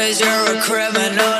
Cause you're a criminal.